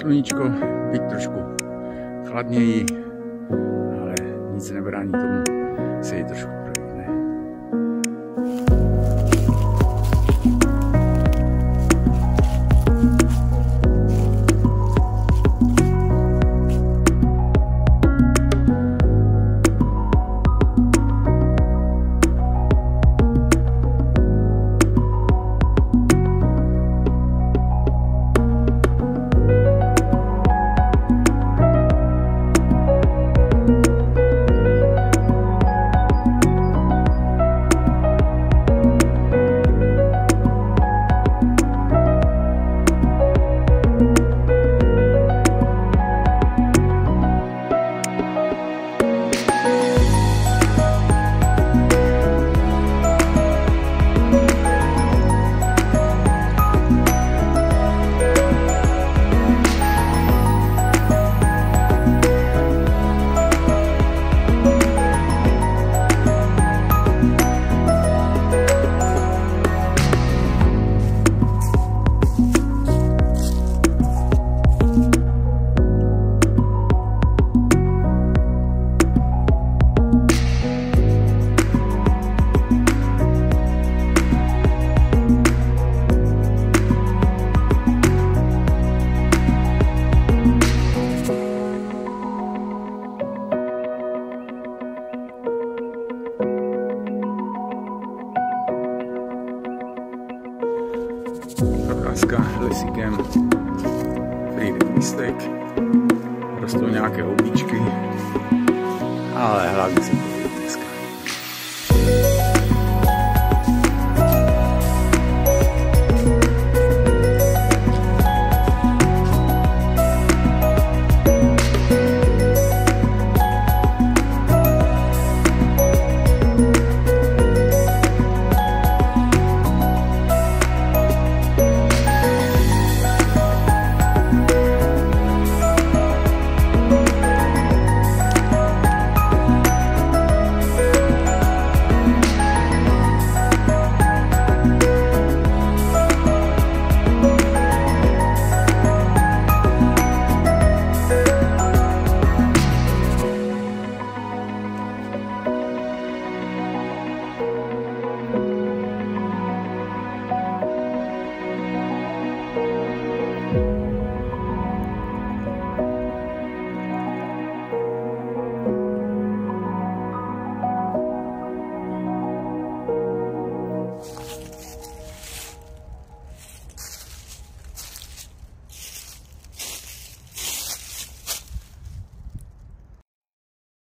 sluníčko, byť trošku chladněji, ale nic nebrání tomu se ji trošku procházka lesíkem Friedrich Mistek. Rostou nějaké houbičky, ale hlavně se